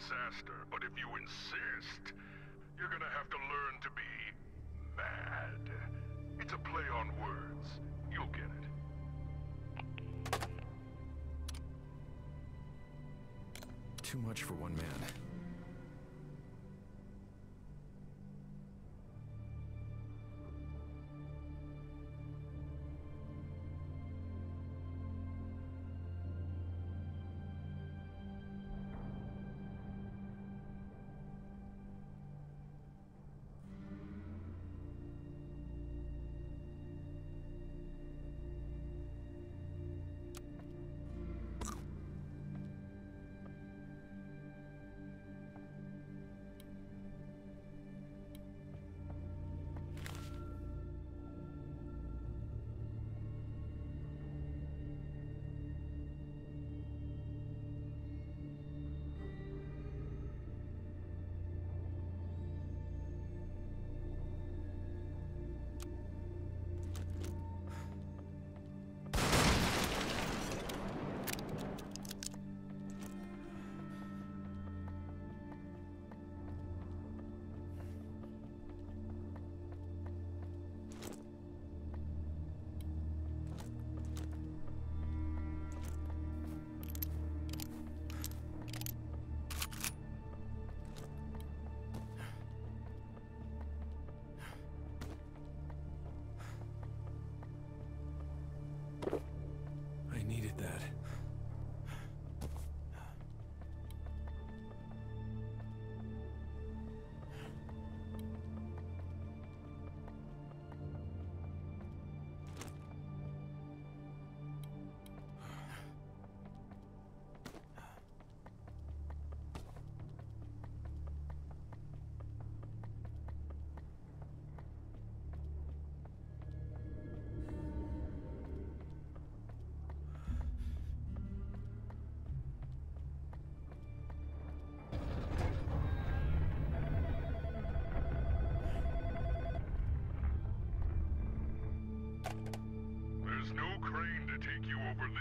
disaster, but if you insist, you're gonna have to learn to be mad. It's a play on words. You'll get it. Too much for one man.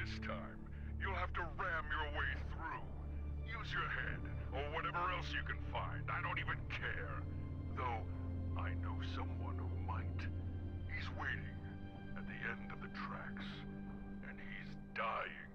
This time. You'll have to ram your way through. Use your head, or whatever else you can find. I don't even care. Though, I know someone who might. He's waiting at the end of the tracks. And he's dying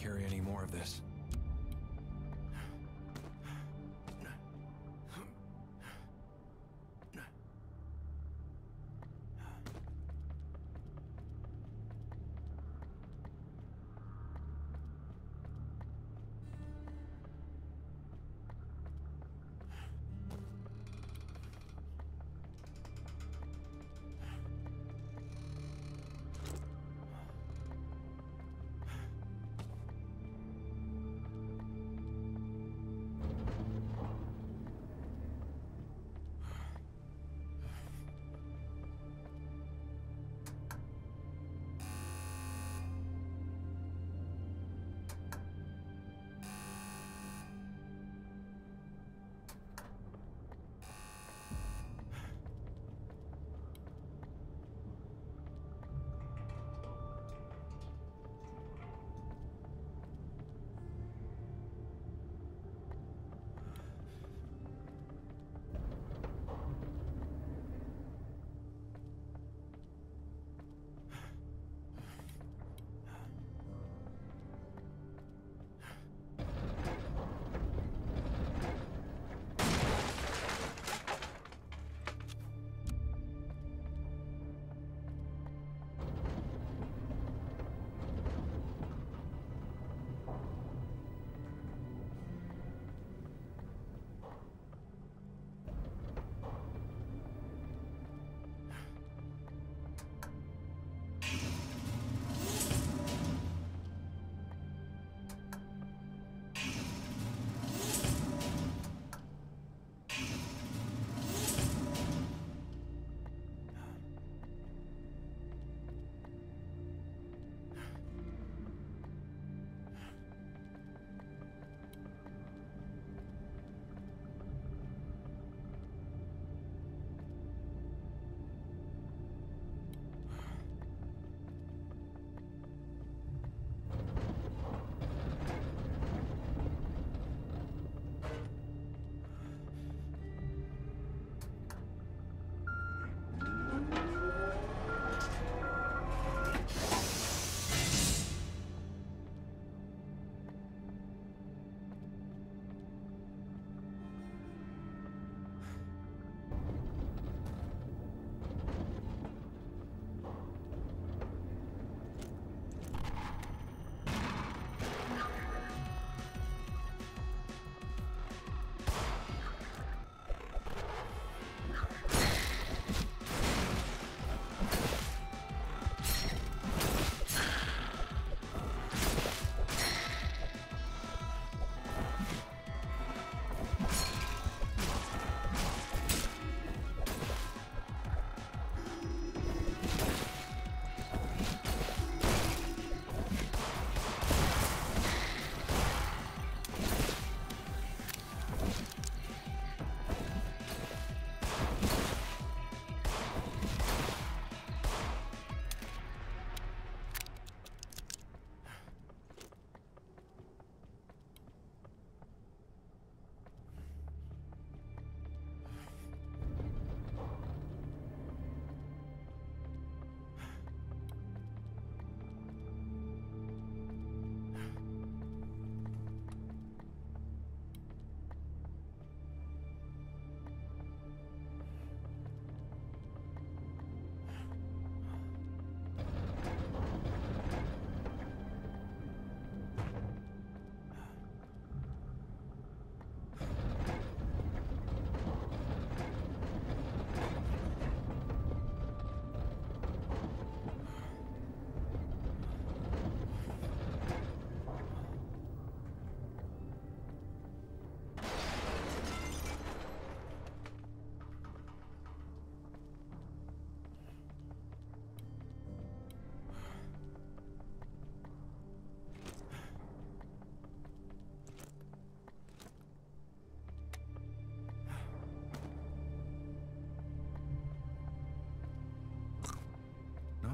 carry any more of this.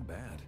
Bad.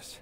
понравилось.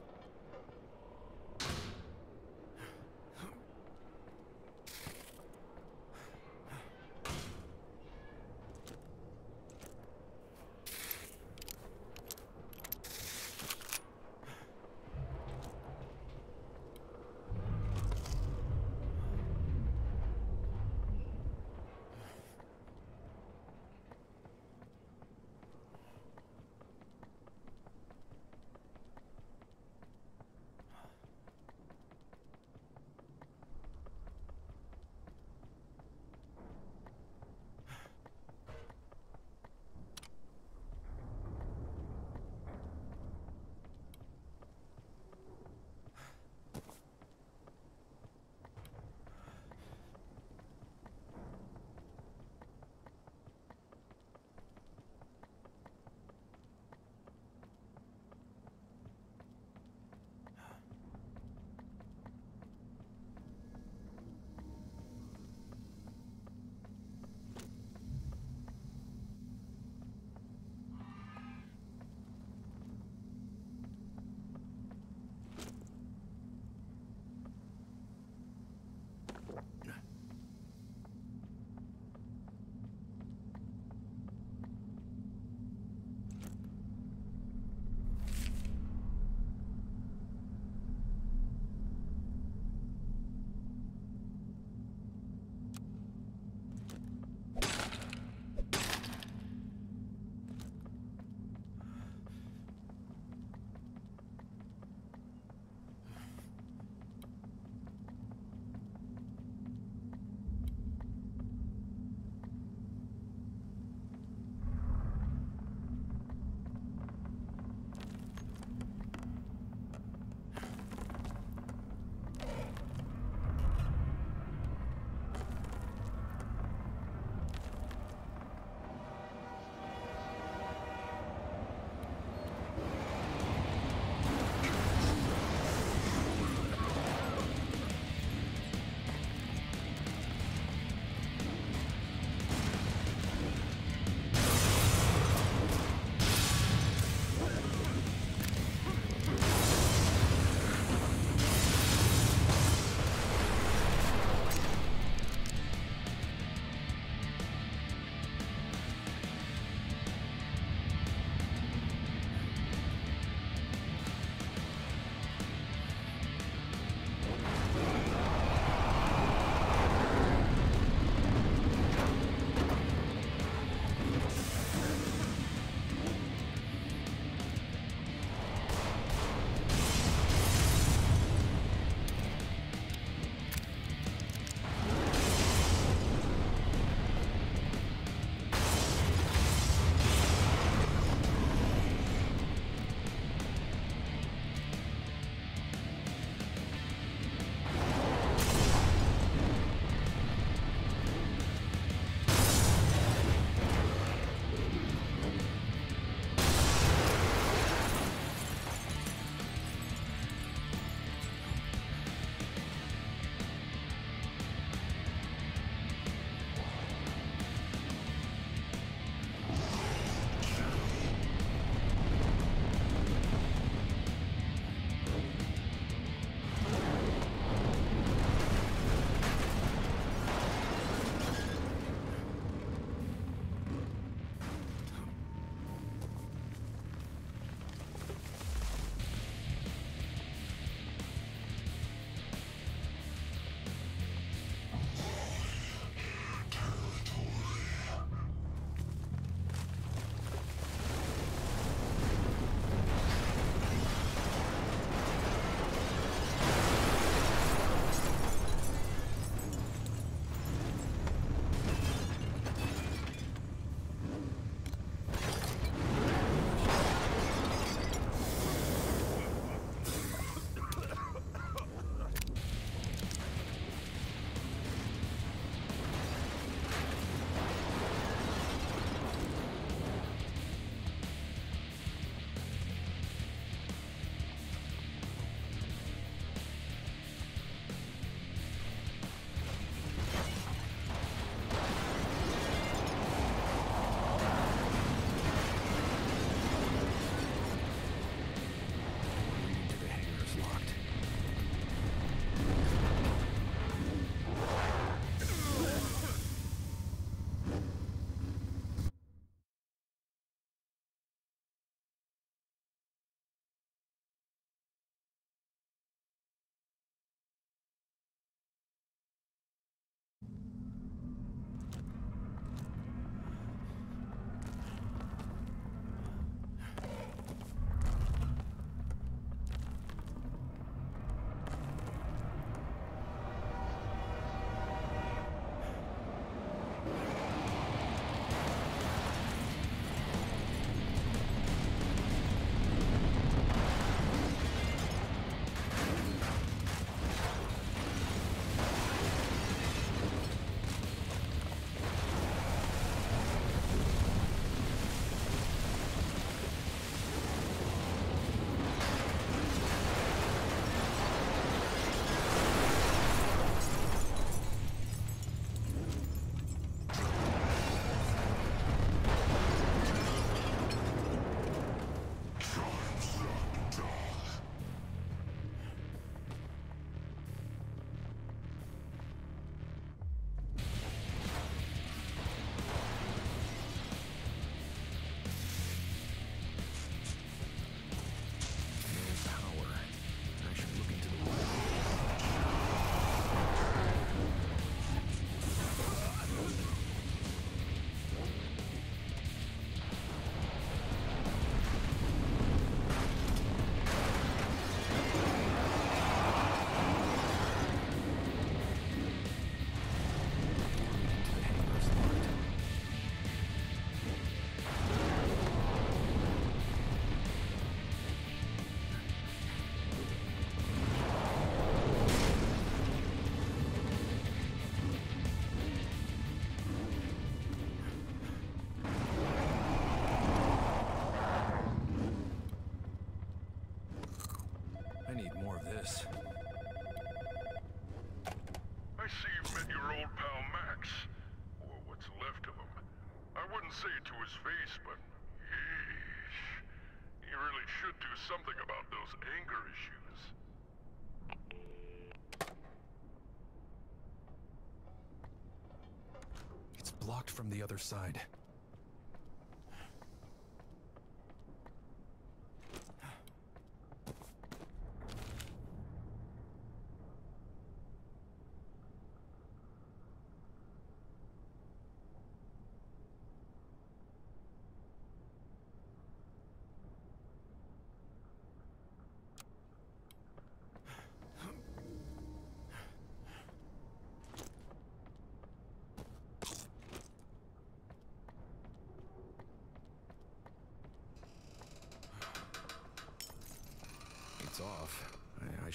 from the other side.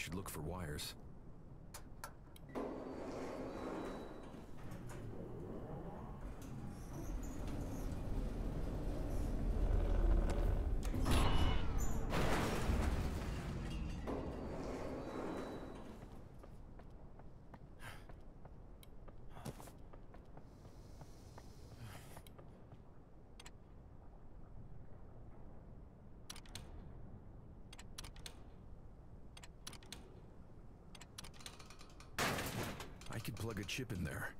should look for wires. I could plug a chip in there.